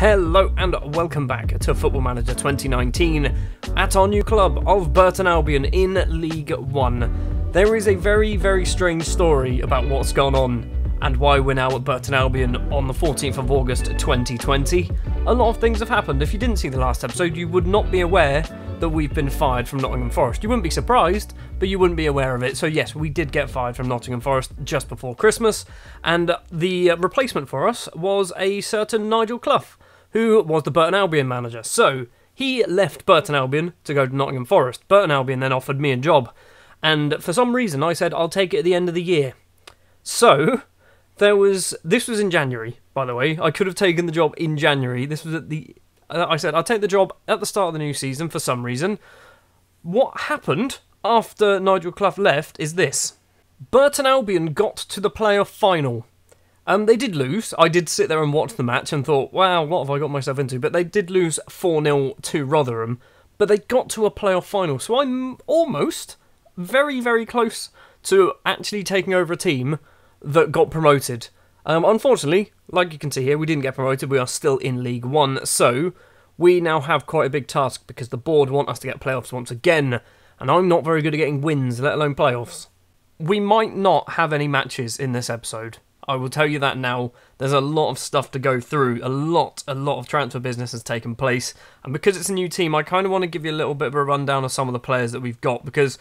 Hello and welcome back to Football Manager 2019 at our new club of Burton Albion in League One. There is a very, very strange story about what's gone on and why we're now at Burton Albion on the 14th of August 2020. A lot of things have happened. If you didn't see the last episode, you would not be aware that we've been fired from Nottingham Forest. You wouldn't be surprised, but you wouldn't be aware of it. So, yes, we did get fired from Nottingham Forest just before Christmas, and the replacement for us was a certain Nigel Clough, who was the Burton Albion manager. So, he left Burton Albion to go to Nottingham Forest. Burton Albion then offered me a job, and for some reason I said I'll take it at the end of the year. So, there was this was in January, by the way. I could have taken the job in January. This was at the I said I'll take the job at the start of the new season for some reason. What happened after Nigel Clough left is this. Burton Albion got to the playoff final. Um, they did lose. I did sit there and watch the match and thought, wow, what have I got myself into? But they did lose 4 0 to Rotherham. But they got to a playoff final. So I'm almost very, very close to actually taking over a team that got promoted. Um, unfortunately, like you can see here, we didn't get promoted. We are still in League One, so we now have quite a big task because the board want us to get playoffs once again, and I'm not very good at getting wins, let alone playoffs. We might not have any matches in this episode. I will tell you that now. There's a lot of stuff to go through. A lot, a lot of transfer business has taken place. And because it's a new team, I kind of want to give you a little bit of a rundown of some of the players that we've got because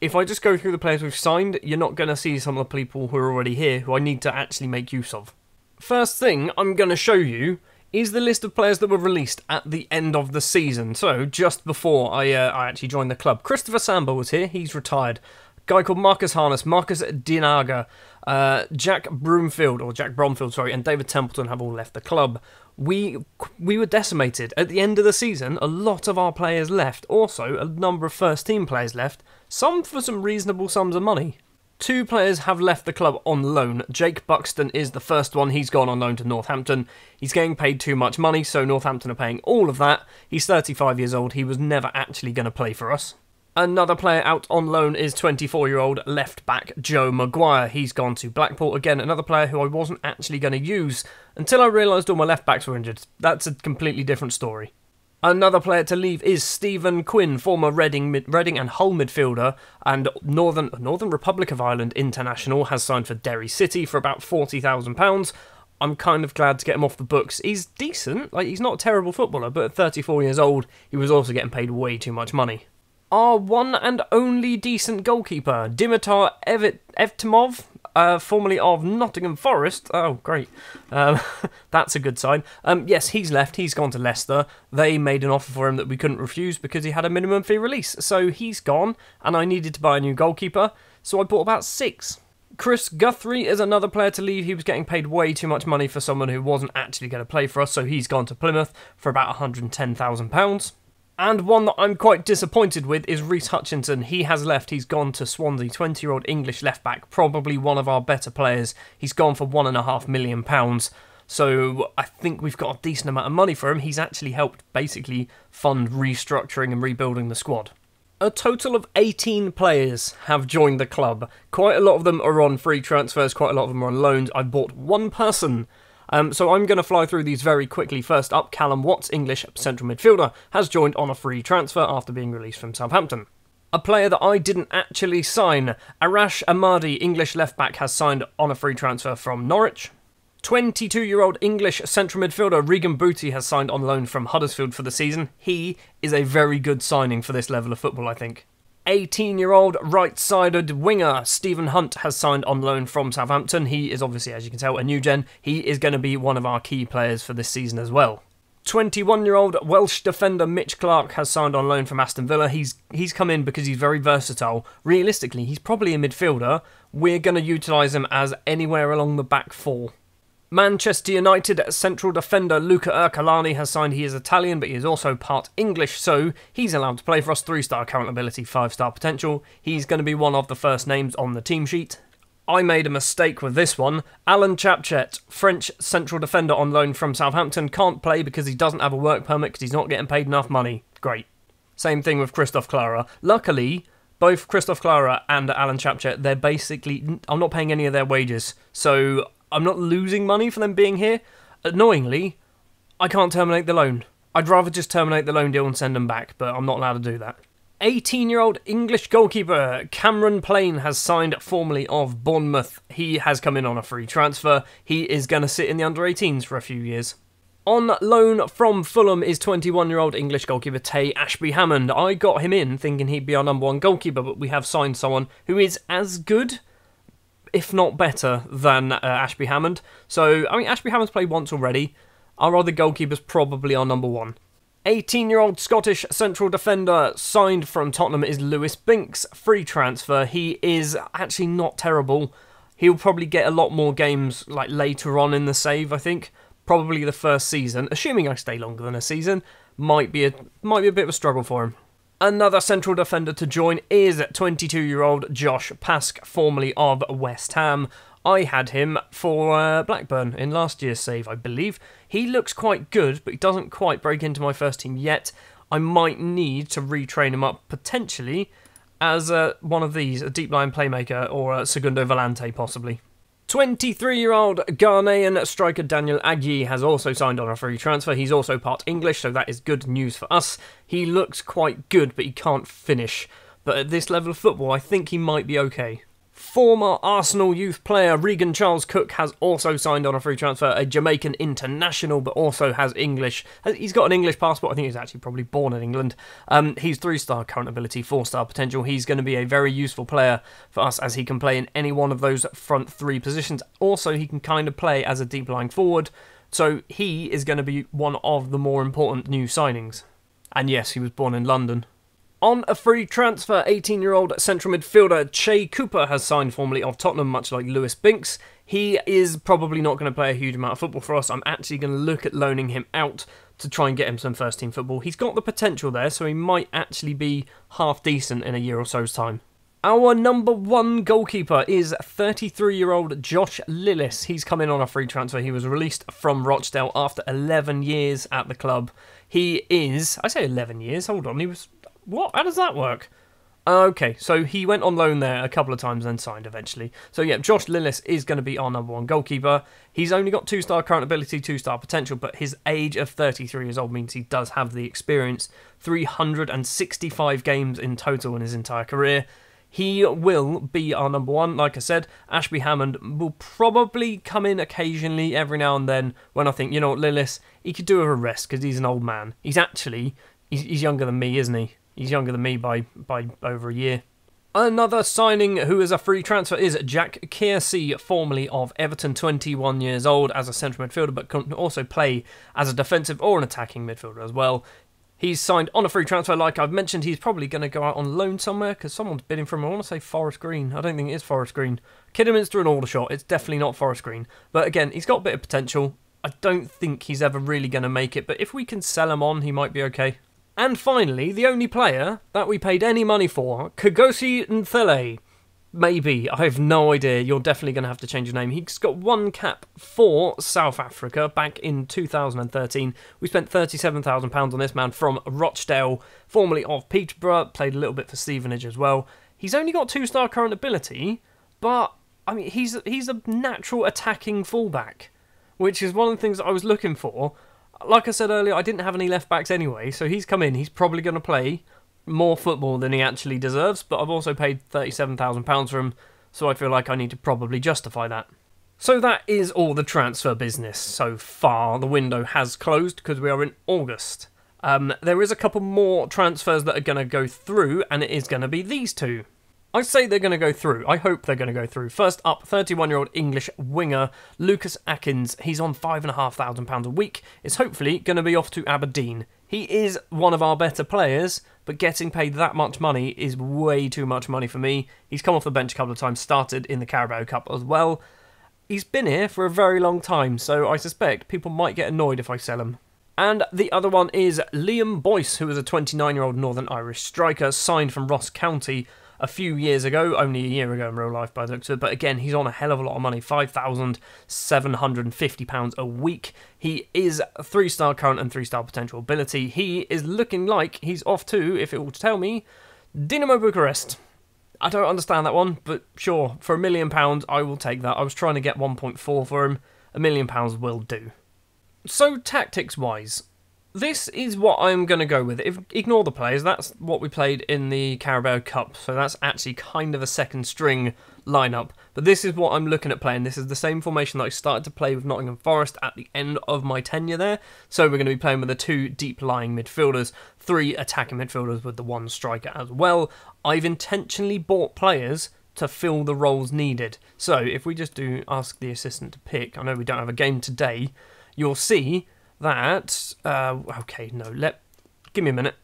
if I just go through the players we've signed, you're not going to see some of the people who are already here who I need to actually make use of. First thing I'm going to show you is the list of players that were released at the end of the season. So, just before I, uh, I actually joined the club, Christopher Samba was here, he's retired. A guy called Marcus Harness, Marcus Dinanga, uh, Jack Broomfield, or Jack Bromfield, sorry, and David Templeton have all left the club. We we were decimated at the end of the season. A lot of our players left. Also, a number of first team players left. Some for some reasonable sums of money. Two players have left the club on loan. Jake Buxton is the first one. He's gone on loan to Northampton. He's getting paid too much money, so Northampton are paying all of that. He's 35 years old. He was never actually going to play for us. Another player out on loan is 24 year old left back Joe Maguire. He's gone to Blackpool. Again, another player who I wasn't actually going to use until I realised all my left backs were injured. That's a completely different story. Another player to leave is Stephen Quinn, former Reading, mid- Reading and Hull midfielder and Northern Northern Republic of Ireland international, has signed for Derry City for about forty thousand pounds. I'm kind of glad to get him off the books. He's decent, like he's not a terrible footballer, but at 34 years old, he was also getting paid way too much money. Our one and only decent goalkeeper, Dimitar Evtimov, uh, formerly of Nottingham Forest. Oh, great. Um, that's a good sign. Um, yes, he's left. He's gone to Leicester. They made an offer for him that we couldn't refuse because he had a minimum fee release. So he's gone, and I needed to buy a new goalkeeper. So I bought about six. Chris Guthrie is another player to leave. He was getting paid way too much money for someone who wasn't actually going to play for us, so he's gone to Plymouth for about £110,000. And one that I'm quite disappointed with is Reece Hutchinson. He has left. He's gone to Swansea. 20 year old English left back, probably one of our better players. He's gone for one and a half million pounds. So I think we've got a decent amount of money for him. He's actually helped basically fund restructuring and rebuilding the squad. A total of 18 players have joined the club. Quite a lot of them are on free transfers, quite a lot of them are on loans. I bought one person um, so I'm going to fly through these very quickly. First up, Callum Watts, English central midfielder, has joined on a free transfer after being released from Southampton. A player that I didn't actually sign, Arash Amadi, English left back, has signed on a free transfer from Norwich. 22 year old English central midfielder Regan Booty has signed on loan from Huddersfield for the season. He is a very good signing for this level of football, I think. 18 year old right sided winger Stephen Hunt has signed on loan from Southampton. He is obviously, as you can tell, a new gen. He is going to be one of our key players for this season as well. 21 year old Welsh defender Mitch Clark has signed on loan from Aston Villa. He's he's come in because he's very versatile. Realistically, he's probably a midfielder. We're going to utilise him as anywhere along the back four. Manchester United central defender Luca Ercolani has signed. He is Italian, but he is also part English, so he's allowed to play for us. Three star current ability, five star potential. He's going to be one of the first names on the team sheet. I made a mistake with this one. Alan Tchaptchet, French central defender on loan from Southampton, can't play because he doesn't have a work permit because he's not getting paid enough money. Great. Same thing with Christoph Klarer. Luckily, both Christoph Klarer and Alan Tchaptchet, they're basically. I'm not paying any of their wages, so I'm not losing money for them being here. Annoyingly, I can't terminate the loan. I'd rather just terminate the loan deal and send them back, but I'm not allowed to do that. 18 year old English goalkeeper Cameron Plain has signed formally of Bournemouth. He has come in on a free transfer. He is going to sit in the under 18s for a few years. On loan from Fulham is 21 year old English goalkeeper Taye Ashby Hammond. I got him in thinking he'd be our number one goalkeeper, but we have signed someone who is as good, if not better, than uh, Ashby Hammond. So, I mean, Ashby Hammond's played once already. Our other goalkeeper's probably are number one. 18 year old Scottish central defender signed from Tottenham is Lewis Binks. Free transfer. He is actually not terrible. He'll probably get a lot more games like later on in the save, I think. Probably the first season, assuming I stay longer than a season, might be a might be a bit of a struggle for him. Another central defender to join is 22 year old Josh Pask, formerly of West Ham. I had him for uh, Blackburn in last year's save, I believe. He looks quite good, but he doesn't quite break into my first team yet. I might need to retrain him up potentially as uh, one of these, a deep line playmaker or a Segundo Volante possibly. 23 year old Ghanaian striker Daniel Agyei has also signed on a free transfer. He's also part English, so that is good news for us. He looks quite good, but he can't finish. But at this level of football, I think he might be okay. Former Arsenal youth player Regan Charles Cook has also signed on a free transfer, a Jamaican international, but also has English. He's got an English passport. I think he's actually probably born in England. Um, he's three star current ability, four star potential. He's going to be a very useful player for us as he can play in any one of those front three positions. Also, he can kind of play as a deep lying forward. So he is going to be one of the more important new signings. And yes, he was born in London. On a free transfer, 18 year old central midfielder Che Cooper has signed formally of Tottenham, much like Lewis Binks. He is probably not going to play a huge amount of football for us. I'm actually going to look at loaning him out to try and get him some first team football. He's got the potential there, so he might actually be half decent in a year or so's time. Our number one goalkeeper is 33 year old Josh Lillis. He's come in on a free transfer. He was released from Rochdale after 11 years at the club. He is, I say 11 years, hold on, he was what? How does that work? Uh, okay, so he went on loan there a couple of times and signed eventually. So yeah, Josh Lillis is going to be our number one goalkeeper. He's only got two star current ability, two star potential, but his age of 33 years old means he does have the experience. 365 games in total in his entire career. He will be our number one. Like I said, Ashby Hammond will probably come in occasionally every now and then when I think, you know what, Lillis, he could do a rest because he's an old man. He's actually, he's, he's younger than me, isn't he? He's younger than me by, by over a year. Another signing who is a free transfer is Jack Kearsey, formerly of Everton, 21 years old, as a central midfielder, but can also play as a defensive or an attacking midfielder as well. He's signed on a free transfer, like I've mentioned. He's probably going to go out on loan somewhere because someone's bidding for him. I want to say Forest Green. I don't think it is Forest Green. Kidderminster and Aldershot. It's definitely not Forest Green. But again, he's got a bit of potential. I don't think he's ever really going to make it, but if we can sell him on, he might be okay. And finally, the only player that we paid any money for, Kgosi Ntlhe. Maybe, I have no idea. You're definitely going to have to change your name. He's got one cap for South Africa back in 2013. We spent £37,000 on this man from Rochdale, formerly of Peterborough, played a little bit for Stevenage as well. He's only got two star current ability, but I mean, he's he's a natural attacking fullback, which is one of the things I was looking for like I said earlier, I didn't have any left backs anyway, so he's come in. He's probably going to play more football than he actually deserves, but I've also paid £37,000 for him, so I feel like I need to probably justify that. So that is all the transfer business so far. The window has closed because we are in August. Um, there is a couple more transfers that are going to go through, and it is going to be these two. I say they're going to go through. I hope they're going to go through. First up, 31 year old English winger Lucas Akins. He's on £5,500 a week. Is hopefully going to be off to Aberdeen. He is one of our better players, but getting paid that much money is way too much money for me. He's come off the bench a couple of times, started in the Carabao Cup as well. He's been here for a very long time, so I suspect people might get annoyed if I sell him. And the other one is Liam Boyce, who is a 29 year old Northern Irish striker signed from Ross County a few years ago, only a year ago in real life by the looks of it. But again, he's on a hell of a lot of money £5,750 a week. He is three star current and three star potential ability. He is looking like he's off to, if it will tell me, Dinamo Bucharest. I don't understand that one, but sure, for a million pounds, I will take that. I was trying to get 1.4 for him. A million pounds will do. So, tactics wise, this is what I'm going to go with. If, ignore the players, that's what we played in the Carabao Cup, so that's actually kind of a second string lineup. But this is what I'm looking at playing. This is the same formation that I started to play with Nottingham Forest at the end of my tenure there. So we're going to be playing with the two deep lying midfielders, three attacking midfielders with the one striker as well. I've intentionally bought players to fill the roles needed. So if we just do ask the assistant to pick, I know we don't have a game today, you'll see that. Uh, okay, no, let give me a minute.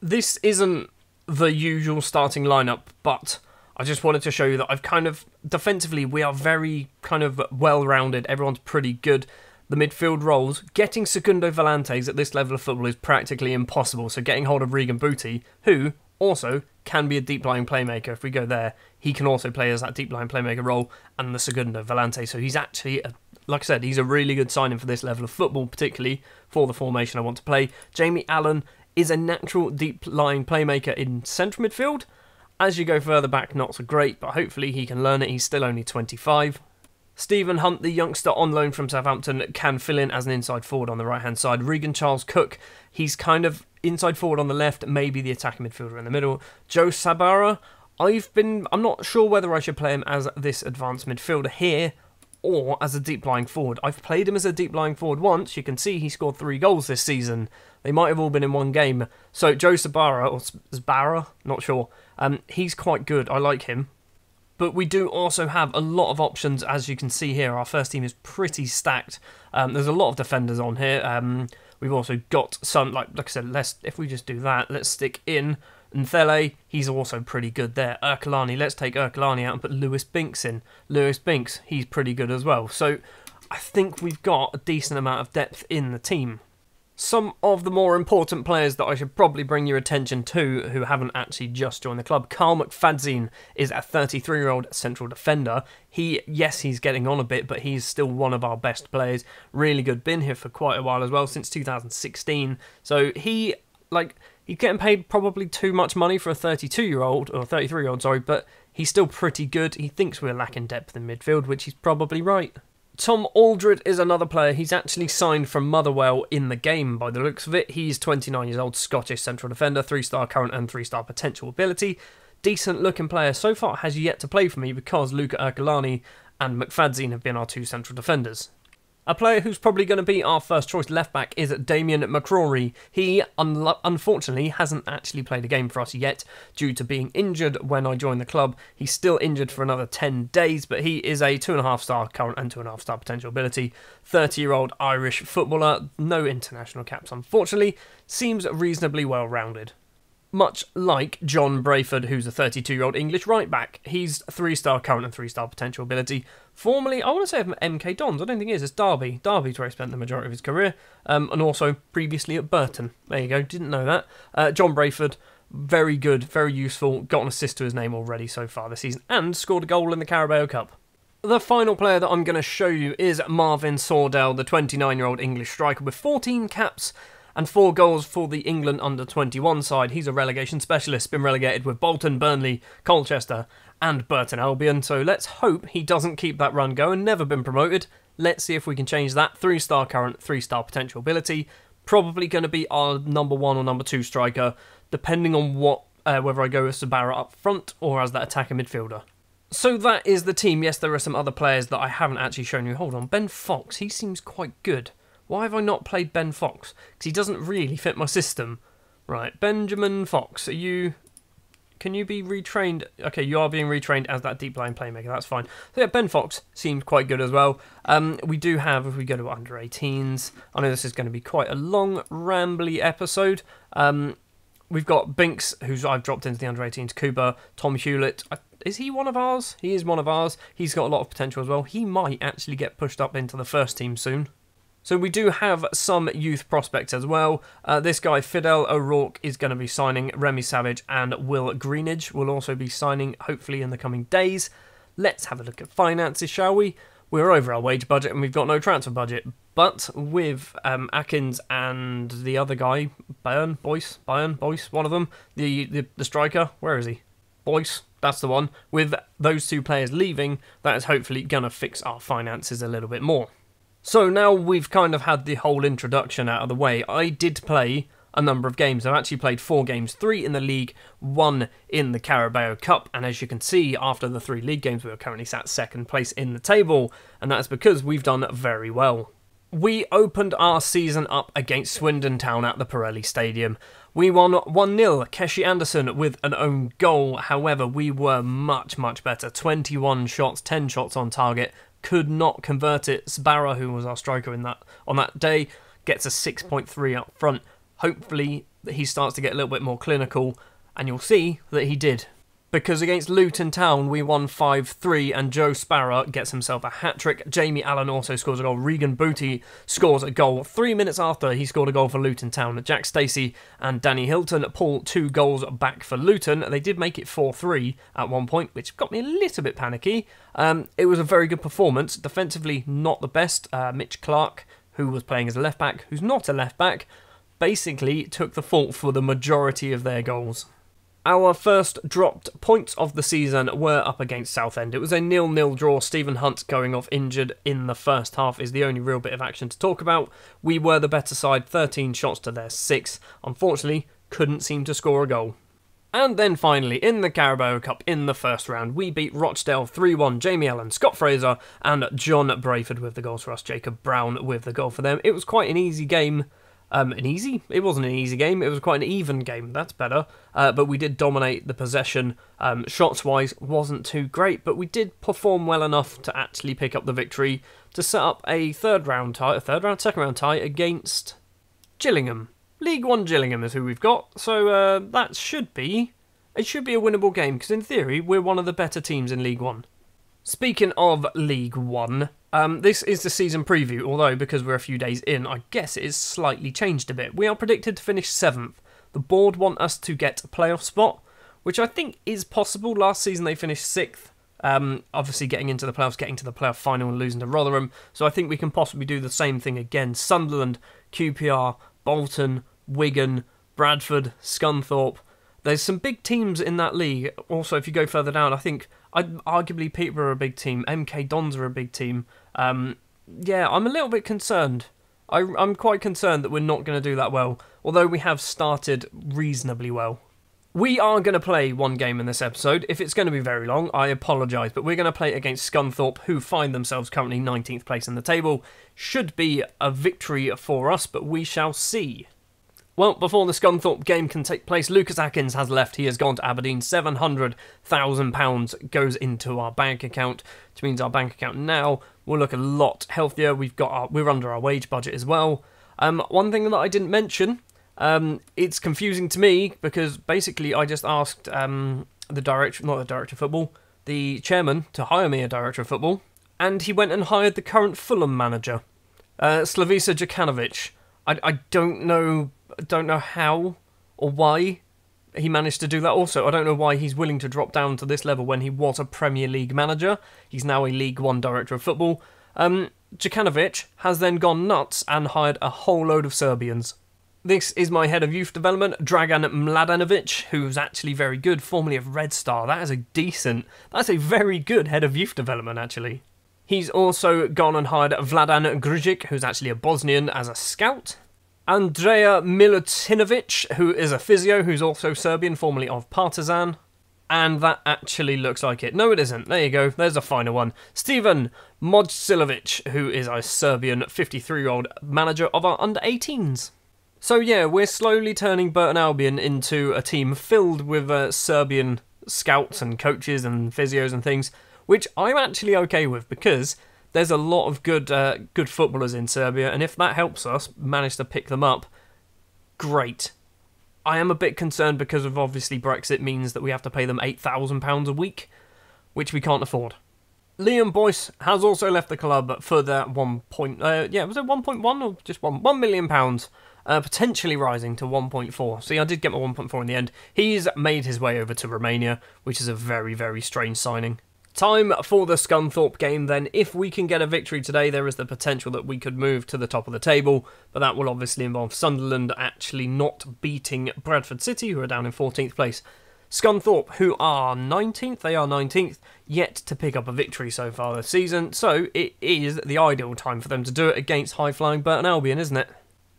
This isn't the usual starting lineup, but I just wanted to show you that I've kind of defensively we are very kind of well rounded. Everyone's pretty good. The midfield roles, getting Segundo Volantes at this level of football is practically impossible. So getting hold of Regan Booty, who also can be a deep lying playmaker. If we go there, he can also play as that deep lying playmaker role and the Segundo Volante. So he's actually, a, like I said, he's a really good signing for this level of football, particularly for the formation I want to play. Jamie Allen is a natural deep lying playmaker in central midfield. As you go further back, not so great, but hopefully he can learn it. He's still only 25. Stephen Hunt, the youngster on loan from Southampton, can fill in as an inside forward on the right hand side. Regan Charles Cook, he's kind of inside forward on the left, maybe the attacking midfielder in the middle. Joe Sabara, I've been, I'm not sure whether I should play him as this advanced midfielder here or as a deep lying forward. I've played him as a deep lying forward once. You can see he scored three goals this season. They might have all been in one game. So Joe Sabara or Sabara, not sure. Um, he's quite good. I like him. But we do also have a lot of options, as you can see here. Our first team is pretty stacked. Um, there's a lot of defenders on here. Um, we've also got some, like like I said, let's if we just do that, let's stick in Ntlhe, he's also pretty good there. Ercolani, let's take Ercolani out and put Lewis Binks in. Lewis Binks, he's pretty good as well. So I think we've got a decent amount of depth in the team some of the more important players that I should probably bring your attention to who haven't actually just joined the club. Carl McFadzean is a 33 year old central defender. He, yes, he's getting on a bit, but he's still one of our best players. Really good. Been here for quite a while as well, since 2016. So he, like, he's getting paid probably too much money for a 32 year old, or 33 year old, sorry, but he's still pretty good. He thinks we're lacking depth in midfield, which he's probably right. Tom Aldred is another player. He's actually signed from Motherwell in the game by the looks of it. He's 29 years old, Scottish central defender, three star current and three star potential ability. Decent looking player. So far has yet to play for me because Luca Ercolani and McFadzean have been our two central defenders. A player who's probably going to be our first choice left back is Damien McCrory. He, un- unfortunately, hasn't actually played a game for us yet due to being injured when I joined the club. He's still injured for another 10 days, but he is a 2.5 star current and 2.5 star potential ability. 30 year old Irish footballer, no international caps, unfortunately, seems reasonably well rounded much like John Brayford, who's a 32 year old English right back. He's three star current and three star potential ability. Formerly, I want to say from MK Dons, I don't think he is, it's Derby. Derby's where he spent the majority of his career, um, and also previously at Burton. There you go, didn't know that. Uh, John Brayford, very good, very useful, got an assist to his name already so far this season, and scored a goal in the Carabao Cup. The final player that I'm going to show you is Marvin Sordell, the 29 year old English striker with 14 caps and four goals for the England under 21 side. He's a relegation specialist, been relegated with Bolton, Burnley, Colchester, and Burton Albion. So let's hope he doesn't keep that run going. Never been promoted. Let's see if we can change that. Three star current, three star potential ability. Probably going to be our number one or number two striker, depending on what uh, whether I go with Sabara up front or as that attacker midfielder. So that is the team. Yes, there are some other players that I haven't actually shown you. Hold on, Ben Fox. He seems quite good. Why have I not played Ben Fox? Because he doesn't really fit my system. Right, Benjamin Fox, are you... Can you be retrained? Okay, you are being retrained as that deep line playmaker. That's fine. So yeah, Ben Fox seems quite good as well. Um, we do have, if we go to under 18s, I know this is going to be quite a long, rambly episode. Um, we've got Binks, who's I've dropped into the under 18s. Kuba, Tom Hewlett. Is he one of ours? He is one of ours. He's got a lot of potential as well. He might actually get pushed up into the first team soon. So we do have some youth prospects as well. Uh, this guy, Fidel O'Rourke, is going to be signing. Remy Savage and Will Greenidge will also be signing, hopefully, in the coming days. Let's have a look at finances, shall we? We're over our wage budget and we've got no transfer budget. But with um, Akins and the other guy, Bayern, Boyce, Bayern, Boyce, one of them, the, the, the striker, where is he? Boyce, that's the one. With those two players leaving, that is hopefully going to fix our finances a little bit more. So now we've kind of had the whole introduction out of the way. I did play a number of games. I've actually played four games, three in the league, one in the Carabao Cup. And as you can see, after the three league games, we are currently sat second place in the table. And that's because we've done very well. We opened our season up against Swindon Town at the Pirelli Stadium. We won 1 0, Keshi Anderson with an own goal. However, we were much, much better. 21 shots, 10 shots on target, could not convert it. Sbarra, who was our striker in that on that day, gets a 6.3 up front. Hopefully, he starts to get a little bit more clinical, and you'll see that he did. Because against Luton Town, we won 5 3, and Joe Sbarra gets himself a hat trick. Jamie Allen also scores a goal. Regan Booty scores a goal. Three minutes after he scored a goal for Luton Town, Jack Stacey and Danny Hylton pull two goals back for Luton. They did make it 4 3 at one point, which got me a little bit panicky. Um, it was a very good performance. Defensively, not the best. Uh, Mitch Clark, who was playing as a left back, who's not a left back, basically took the fault for the majority of their goals. Our first dropped points of the season were up against Southend. It was a nil-nil draw. Stephen Hunt going off injured in the first half is the only real bit of action to talk about. We were the better side, 13 shots to their 6. Unfortunately, couldn't seem to score a goal. And then finally, in the Carabao Cup in the first round, we beat Rochdale 3 1. Jamie Allen, Scott Fraser, and John Brayford with the goals for us. Jacob Brown with the goal for them. It was quite an easy game um, an easy. It wasn't an easy game. It was quite an even game. That's better. Uh, but we did dominate the possession. Um, shots wise, wasn't too great, but we did perform well enough to actually pick up the victory to set up a third round tie, a third round, second round tie against Gillingham. League One Gillingham is who we've got. So uh, that should be it should be a winnable game because in theory we're one of the better teams in League One. Speaking of League One, um, this is the season preview, although because we're a few days in, I guess it is slightly changed a bit. We are predicted to finish 7th. The board want us to get a playoff spot, which I think is possible. Last season they finished 6th. Um, obviously, getting into the playoffs, getting to the playoff final and losing to Rotherham. So I think we can possibly do the same thing again. Sunderland, QPR, Bolton, Wigan, Bradford, Scunthorpe. There's some big teams in that league. Also, if you go further down, I think I'd, arguably Peterborough are a big team. MK Dons are a big team. Um, yeah, I'm a little bit concerned. I, I'm quite concerned that we're not going to do that well, although we have started reasonably well. We are going to play one game in this episode. If it's going to be very long, I apologise, but we're going to play against Scunthorpe, who find themselves currently 19th place in the table. Should be a victory for us, but we shall see. Well, before the Scunthorpe game can take place, Lucas Akins has left. He has gone to Aberdeen. £700,000 goes into our bank account, which means our bank account now will look a lot healthier. We've got our, we're under our wage budget as well. Um, one thing that I didn't mention, um, it's confusing to me because basically I just asked um, the director, not the director of football, the chairman to hire me a director of football, and he went and hired the current Fulham manager, uh, Slavisa Jokanovic. I, I don't know don't know how or why he managed to do that. Also, I don't know why he's willing to drop down to this level when he was a Premier League manager. He's now a League One director of football. Um, Jokanovic has then gone nuts and hired a whole load of Serbians. This is my head of youth development, Dragan Mladenovic, who's actually very good, formerly of Red Star. That is a decent, that's a very good head of youth development, actually. He's also gone and hired Vladan Grujic, who's actually a Bosnian, as a scout. Andrea Milutinovic, who is a physio, who's also Serbian, formerly of Partizan. And that actually looks like it. No, it isn't. There you go. There's a final one. Stephen Modsilovic, who is a Serbian 53 year old manager of our under 18s. So, yeah, we're slowly turning Burton Albion into a team filled with uh, Serbian scouts and coaches and physios and things, which I'm actually okay with because there's a lot of good uh, good footballers in Serbia, and if that helps us manage to pick them up, great. I am a bit concerned because of obviously Brexit means that we have to pay them eight thousand pounds a week, which we can't afford. Liam Boyce has also left the club for that one point. Uh, yeah, was it one point one or just one one million pounds? Uh, potentially rising to 1.4. See, I did get my 1.4 in the end. He's made his way over to Romania, which is a very, very strange signing. Time for the Scunthorpe game then. If we can get a victory today, there is the potential that we could move to the top of the table, but that will obviously involve Sunderland actually not beating Bradford City, who are down in 14th place. Scunthorpe, who are 19th, they are 19th, yet to pick up a victory so far this season, so it is the ideal time for them to do it against high flying Burton Albion, isn't it?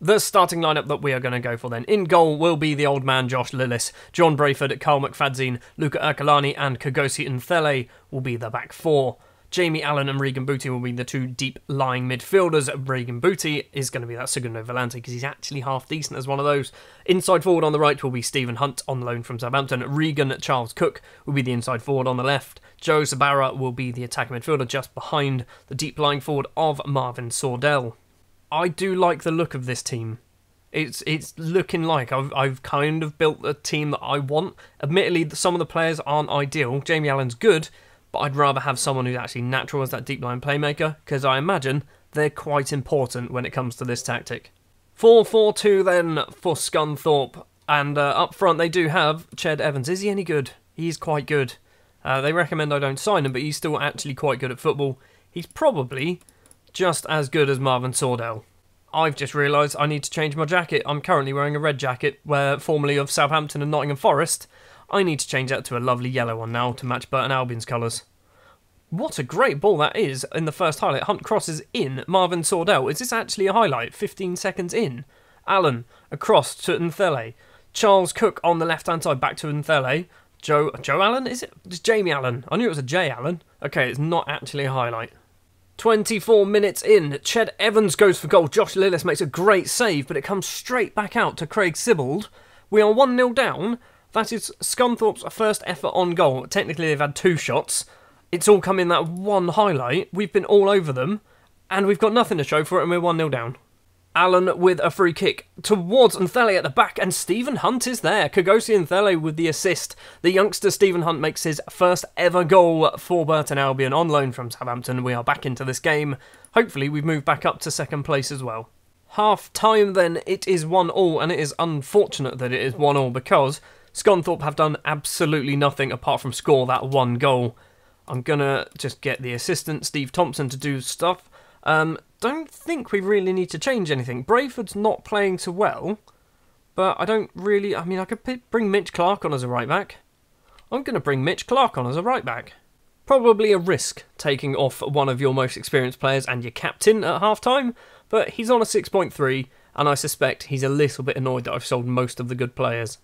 The starting lineup that we are going to go for then. In goal will be the old man Josh Lillis, John Brayford, Carl McFadzean, Luca Ercolani, and Kgosi Ntlhe will be the back four. Jamie Allen and Regan Booty will be the two deep lying midfielders. Regan Booty is going to be that Segundo Volante because he's actually half decent as one of those. Inside forward on the right will be Stephen Hunt on loan from Southampton. Regan Charles Cook will be the inside forward on the left. Joe Sabara will be the attacking midfielder just behind the deep lying forward of Marvin Sordell. I do like the look of this team. It's it's looking like I've I've kind of built a team that I want. Admittedly, some of the players aren't ideal. Jamie Allen's good, but I'd rather have someone who's actually natural as that deep line playmaker, because I imagine they're quite important when it comes to this tactic. 4 4 2 then for Scunthorpe, and uh, up front they do have Ched Evans. Is he any good? He's quite good. Uh, they recommend I don't sign him, but he's still actually quite good at football. He's probably just as good as Marvin Sordell. I've just realised I need to change my jacket. I'm currently wearing a red jacket, where formerly of Southampton and Nottingham Forest, I need to change that to a lovely yellow one now to match Burton Albion's colours. What a great ball that is in the first highlight. Hunt crosses in Marvin Sordell. Is this actually a highlight? 15 seconds in. Allen across to Ntlhe. Charles Cook on the left hand side back to Ntlhe. Joe Joe Allen? Is it? It's Jamie Allen. I knew it was a J Allen. Okay, it's not actually a highlight. 24 minutes in, Ched Evans goes for goal. Josh Lillis makes a great save, but it comes straight back out to Craig Sibbald. We are 1 0 down, that is Scunthorpe's first effort on goal. Technically, they've had two shots. It's all come in that one highlight. We've been all over them, and we've got nothing to show for it, and we're 1 0 down. Allen with a free kick towards Ntlhe at the back, and Stephen Hunt is there. Kgosi Ntlhe with the assist. The youngster Stephen Hunt makes his first ever goal for Burton Albion on loan from Southampton. We are back into this game. Hopefully, we've moved back up to second place as well. Half time then, it is 1 all, and it is unfortunate that it is 1 all because Scunthorpe have done absolutely nothing apart from score that one goal. I'm gonna just get the assistant Steve Thompson to do stuff. Um, don't think we really need to change anything. Brayford's not playing too well, but I don't really. I mean, I could bring Mitch Clark on as a right back. I'm gonna bring Mitch Clark on as a right back. Probably a risk taking off one of your most experienced players and your captain at half time, but he's on a 6.3, and I suspect he's a little bit annoyed that I've sold most of the good players.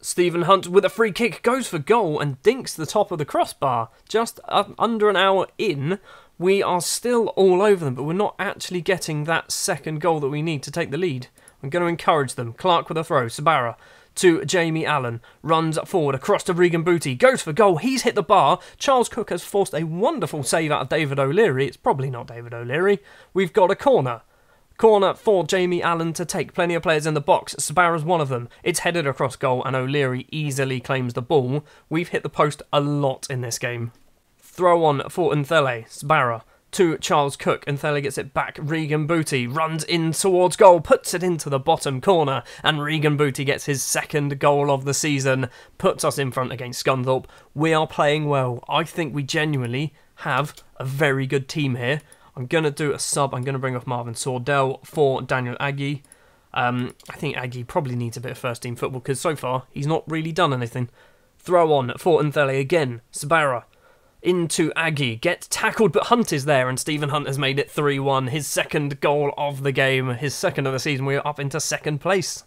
Stephen Hunt with a free kick goes for goal and dinks the top of the crossbar. Just under an hour in, we are still all over them, but we're not actually getting that second goal that we need to take the lead. I'm going to encourage them. Clark with a throw. Sabara to Jamie Allen. Runs forward across to Regan Booty. Goes for goal. He's hit the bar. Charles Cook has forced a wonderful save out of David O'Leary. It's probably not David O'Leary. We've got a corner. Corner for Jamie Allen to take. Plenty of players in the box. Sabara's one of them. It's headed across goal, and O'Leary easily claims the ball. We've hit the post a lot in this game. Throw on for Ntlhe. Sabara to Charles Cook. Ntlhe gets it back. Regan Booty runs in towards goal, puts it into the bottom corner, and Regan Booty gets his second goal of the season, puts us in front against Scunthorpe. We are playing well. I think we genuinely have a very good team here. I'm going to do a sub. I'm going to bring off Marvin Sordell for Daniel Aggie. Um, I think Aggie probably needs a bit of first team football because so far he's not really done anything. Throw on for Ntlhe again. Sabara into Aggie. Gets tackled, but Hunt is there, and Stephen Hunt has made it 3 1. His second goal of the game, his second of the season. We are up into second place.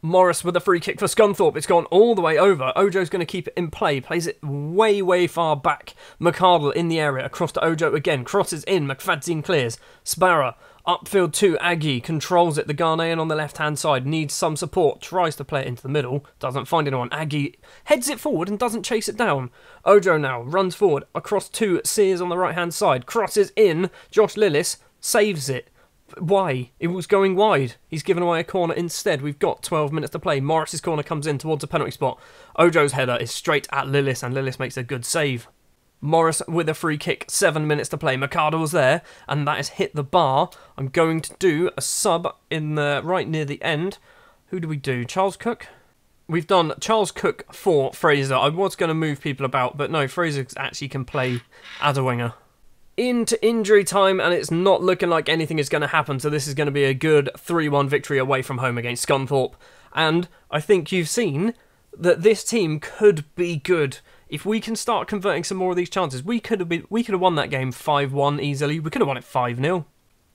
Morris with a free kick for Scunthorpe. It's gone all the way over. Ojo's going to keep it in play. Plays it way, way far back. McArdle in the area. Across to Ojo again. Crosses in. McFadzean clears. Sbarra upfield to Aggie. Controls it. The Ghanaian on the left hand side needs some support. Tries to play it into the middle. Doesn't find anyone. Aggie heads it forward and doesn't chase it down. Ojo now runs forward. Across two, Sears on the right hand side. Crosses in. Josh Lillis saves it. Why? It was going wide. He's given away a corner instead. We've got 12 minutes to play. Morris's corner comes in towards a penalty spot. Ojo's header is straight at Lillis, and Lillis makes a good save. Morris with a free kick, seven minutes to play. was there, and that has hit the bar. I'm going to do a sub in the right near the end. Who do we do? Charles Cook? We've done Charles Cook for Fraser. I was going to move people about, but no, Fraser actually can play as a winger into injury time, and it's not looking like anything is going to happen. So this is going to be a good 3-1 victory away from home against Scunthorpe. And I think you've seen that this team could be good. If we can start converting some more of these chances, we could have been, we could have won that game 5-1 easily. We could have won it 5-0.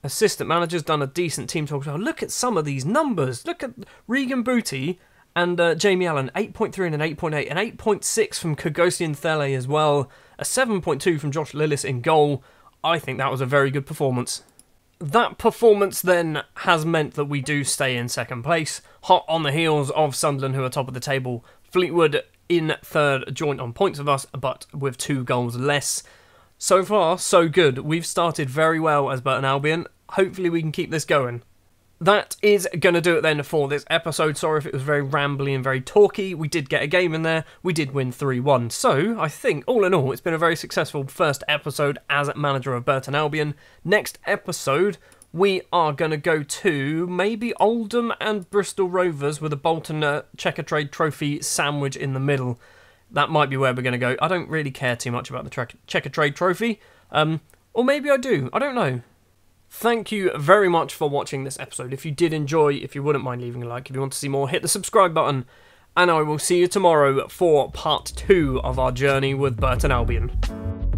Assistant manager's done a decent team talk. Look at some of these numbers. Look at Regan Booty and uh, Jamie Allen, 8.3 and an 8.8, an 8.6 from Kgosi Ntlhe as well, a 7.2 from Josh Lillis in goal. I think that was a very good performance. That performance then has meant that we do stay in second place, hot on the heels of Sunderland, who are top of the table. Fleetwood in third, joint on points with us, but with two goals less. So far, so good. We've started very well as Burton Albion. Hopefully, we can keep this going that is going to do it then for this episode. Sorry if it was very rambly and very talky. We did get a game in there. We did win 3 1. So, I think, all in all, it's been a very successful first episode as manager of Burton Albion. Next episode, we are going to go to maybe Oldham and Bristol Rovers with a Bolton uh, Checkatrade Trophy sandwich in the middle. That might be where we're going to go. I don't really care too much about the Checkatrade Trophy. Um, or maybe I do. I don't know. Thank you very much for watching this episode. If you did enjoy, if you wouldn't mind leaving a like, if you want to see more, hit the subscribe button. And I will see you tomorrow for part two of our journey with Burton Albion.